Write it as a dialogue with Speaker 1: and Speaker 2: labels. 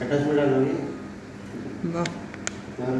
Speaker 1: Attachment आ रही ना
Speaker 2: वाह।
Speaker 1: यार